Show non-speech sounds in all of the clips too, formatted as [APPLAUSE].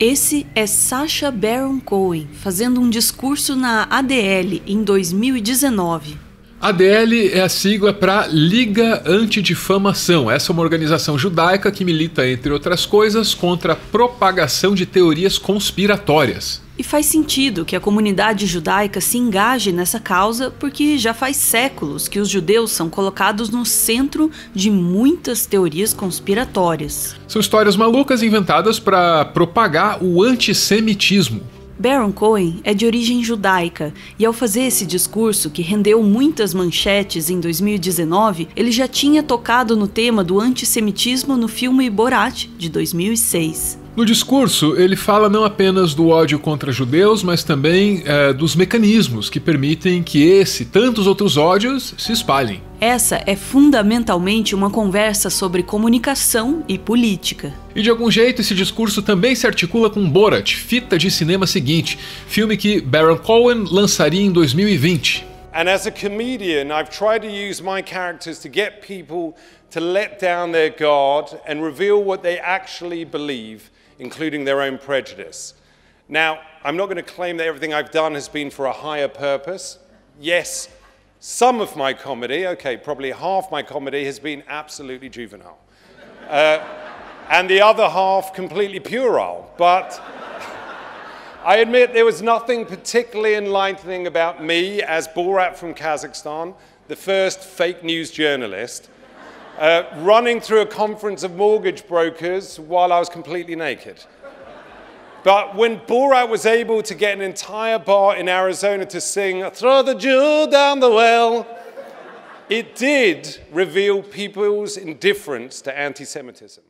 Esse é Sacha Baron Cohen fazendo um discurso na ADL em 2019. ADL é a sigla para Liga Antidifamação. Essa é uma organização judaica que milita, entre outras coisas, contra a propagação de teorias conspiratórias. E faz sentido que a comunidade judaica se engaje nessa causa, porque já faz séculos que os judeus são colocados no centro de muitas teorias conspiratórias. São histórias malucas inventadas para propagar o antissemitismo. Baron Cohen é de origem judaica e, ao fazer esse discurso, que rendeu muitas manchetes em 2019, ele já tinha tocado no tema do antissemitismo no filme Borat, de 2006. No discurso, ele fala não apenas do ódio contra judeus, mas também é, dos mecanismos que permitem que esse e tantos outros ódios se espalhem. Essa é fundamentalmente uma conversa sobre comunicação e política. E de algum jeito esse discurso também se articula com Borat, fita de cinema seguinte, filme que Baron Cohen lançaria em 2020. And as a comedian, I've tried to use my characters to get people to let down their guard and reveal what they actually believe. Including their own prejudice. Now, I'm not going to claim that everything I've done has been for a higher purpose. Yes, some of my comedy, okay, probably half my comedy has been absolutely juvenile. Uh, and the other half completely puerile. But [LAUGHS] I admit there was nothing particularly enlightening about me as Borat from Kazakhstan, the first fake news journalist uh, running through a conference of mortgage brokers while I was completely naked. But when Borat was able to get an entire bar in Arizona to sing, Throw the jewel down the well, it did reveal people's indifference to anti Semitism.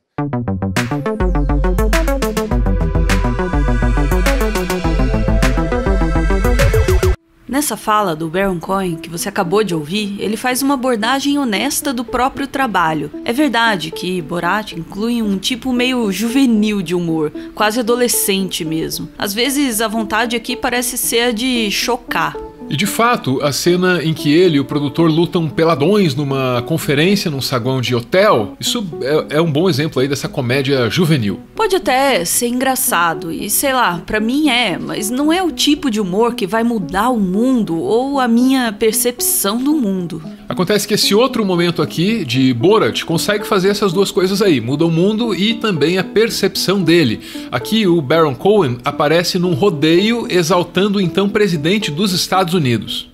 Nessa fala do Baron Cohen que você acabou de ouvir, ele faz uma abordagem honesta do próprio trabalho. É verdade que Borat inclui um tipo meio juvenil de humor, quase adolescente mesmo. Às vezes a vontade aqui parece ser a de chocar, e de fato, a cena em que ele e o produtor lutam peladões numa conferência num saguão de hotel, isso é, é um bom exemplo aí dessa comédia juvenil. Pode até ser engraçado, e sei lá, para mim é, mas não é o tipo de humor que vai mudar o mundo ou a minha percepção do mundo. Acontece que esse outro momento aqui, de Borat, consegue fazer essas duas coisas aí, muda o mundo e também a percepção dele. Aqui o Baron Cohen aparece num rodeio exaltando o então presidente dos Estados Unidos.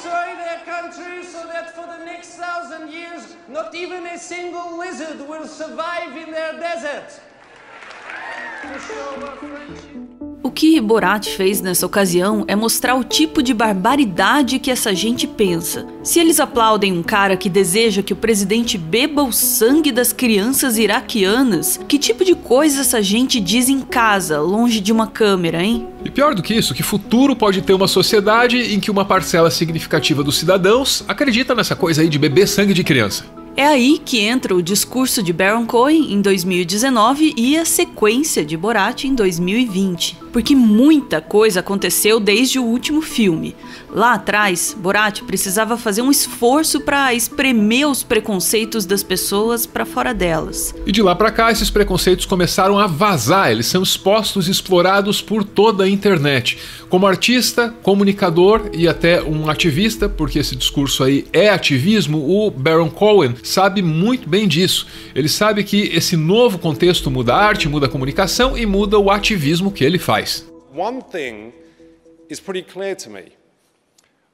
destroy their country so that for the next thousand years, not even a single lizard will survive in their desert. To show our friendship. Que Borat fez nessa ocasião é mostrar o tipo de barbaridade que essa gente pensa. Se eles aplaudem um cara que deseja que o presidente beba o sangue das crianças iraquianas, que tipo de coisa essa gente diz em casa, longe de uma câmera, hein? E pior do que isso, que futuro pode ter uma sociedade em que uma parcela significativa dos cidadãos acredita nessa coisa aí de beber sangue de criança. É aí que entra o discurso de Baron Cohen em 2019 e a sequência de Borat em 2020. Porque muita coisa aconteceu desde o último filme. Lá atrás, Borat precisava fazer um esforço para espremer os preconceitos das pessoas para fora delas. E de lá para cá, esses preconceitos começaram a vazar, eles são expostos e explorados por toda a internet. Como artista, comunicador e até um ativista, porque esse discurso aí é ativismo, o Baron Cohen sabe muito bem disso. Ele sabe que esse novo contexto muda a arte, muda a comunicação e muda o ativismo que ele faz. One thing is pretty clear to me.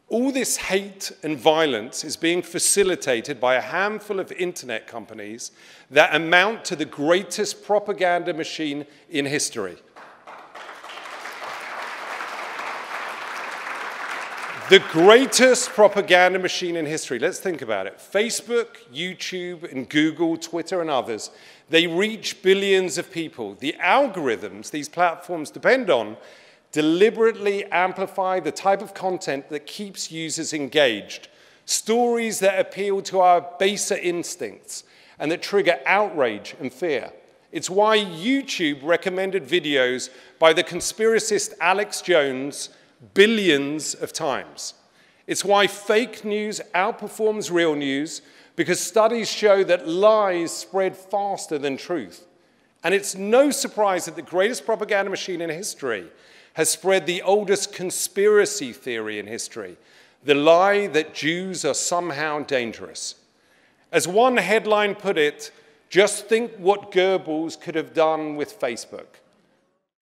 All this hate and violence is being facilitated by a handful of internet companies that amount to the greatest propaganda machine in history. The greatest propaganda machine in history. Let's think about it. Facebook, YouTube, and Google, Twitter, and others, they reach billions of people. The algorithms these platforms depend on deliberately amplify the type of content that keeps users engaged, stories that appeal to our baser instincts and that trigger outrage and fear. It's why YouTube recommended videos by the conspiracist Alex Jones billions of times. It's why fake news outperforms real news, because studies show that lies spread faster than truth. And it's no surprise that the greatest propaganda machine in history has spread the oldest conspiracy theory in history the lie that Jews are somehow dangerous. As one headline put it, just think what Goebbels could have done with Facebook.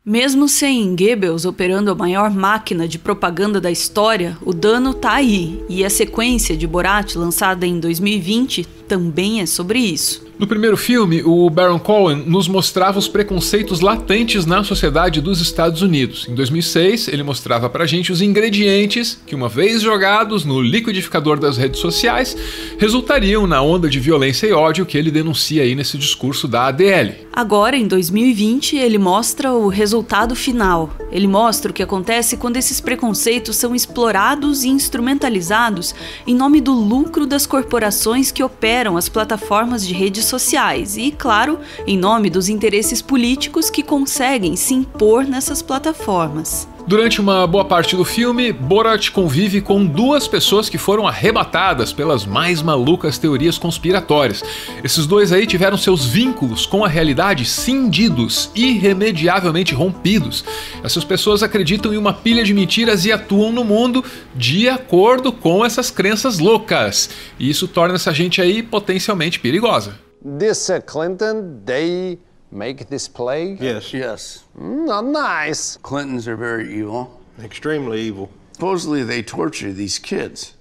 Mesmo sem Goebbels operando a maior máquina de propaganda da história, o dano tá aí, e a sequência de Borat, lançada em 2020, também é sobre isso. No primeiro filme, o Baron Cohen nos mostrava os preconceitos latentes na sociedade dos Estados Unidos. Em 2006, ele mostrava pra gente os ingredientes que, uma vez jogados no liquidificador das redes sociais, resultariam na onda de violência e ódio que ele denuncia aí nesse discurso da ADL. Agora, em 2020, ele mostra o resultado final. Ele mostra o que acontece quando esses preconceitos são explorados e instrumentalizados em nome do lucro das corporações que operam as plataformas de redes sociais e, claro, em nome dos interesses políticos que conseguem se impor nessas plataformas. Durante uma boa parte do filme, Borat convive com duas pessoas que foram arrebatadas pelas mais malucas teorias conspiratórias. Esses dois aí tiveram seus vínculos com a realidade cindidos, irremediavelmente rompidos. Essas pessoas acreditam em uma pilha de mentiras e atuam no mundo de acordo com essas crenças loucas. E isso torna essa gente aí potencialmente perigosa. This Clinton, they make this plague? Yes. Yes. Mm, not nice. Clintons are very evil. Extremely evil. Supposedly, they torture these kids.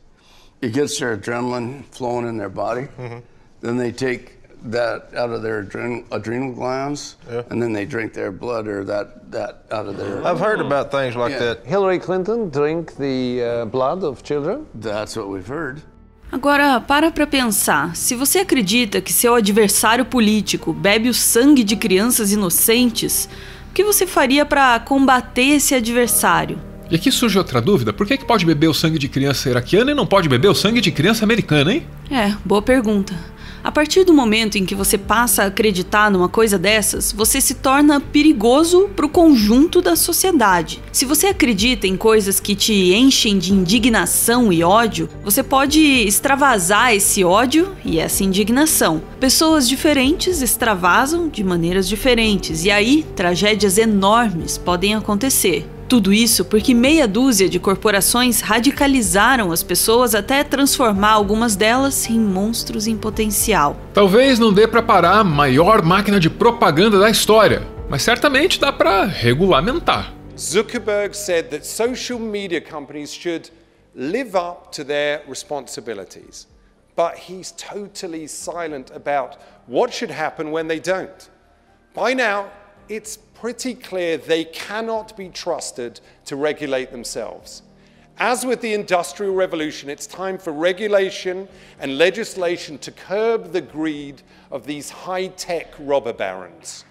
It gets their adrenaline flowing in their body. Mm-hmm. Then they take that out of their adren- adrenal glands, yeah. and then they drink their blood or that, that out of their. I've heard about things like yeah. that. Hillary Clinton drink the uh, blood of children? That's what we've heard. Agora, para pra pensar. Se você acredita que seu adversário político bebe o sangue de crianças inocentes, o que você faria para combater esse adversário? E aqui surge outra dúvida: por que, que pode beber o sangue de criança iraquiana e não pode beber o sangue de criança americana, hein? É, boa pergunta. A partir do momento em que você passa a acreditar numa coisa dessas, você se torna perigoso para o conjunto da sociedade. Se você acredita em coisas que te enchem de indignação e ódio, você pode extravasar esse ódio e essa indignação. Pessoas diferentes extravasam de maneiras diferentes, e aí tragédias enormes podem acontecer. Tudo isso porque meia dúzia de corporações radicalizaram as pessoas até transformar algumas delas em monstros em potencial. Talvez não dê para parar a maior máquina de propaganda da história, mas certamente dá para regulamentar. Zuckerberg said that social media companies should live up to their responsibilities. But he's totally silent about what should happen when they don't. By now, it's pretty clear they cannot be trusted to regulate themselves. As with the Industrial Revolution, it's time for regulation and legislation to curb the greed of these high tech robber barons.